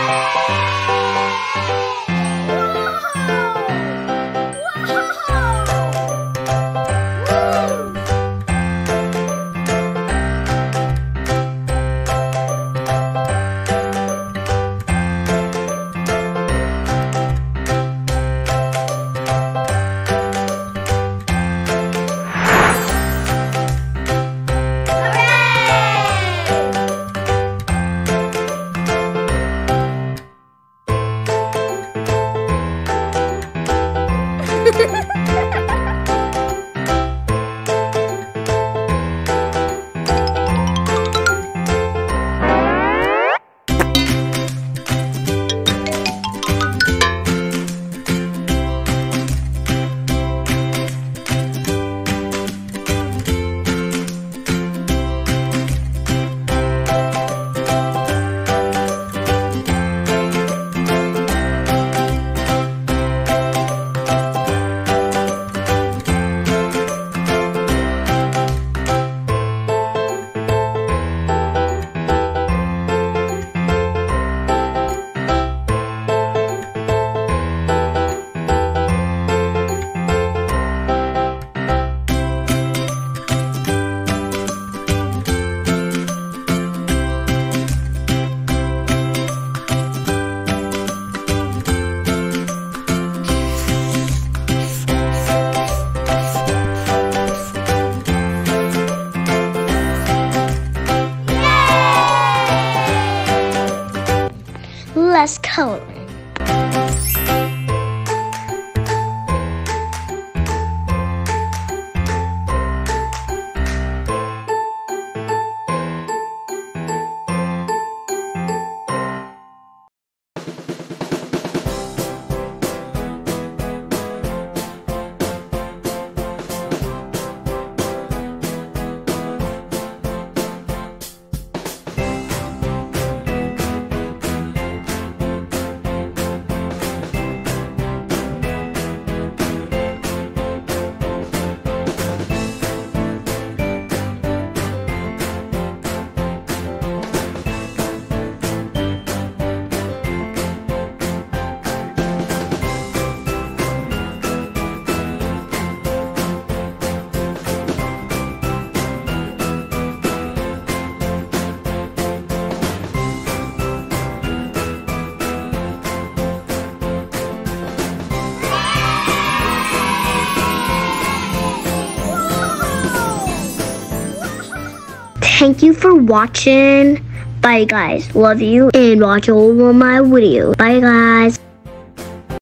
Música Ha ha ha! Less coloring. Thank you for watching. Bye guys. Love you and watch all of my videos. Bye guys.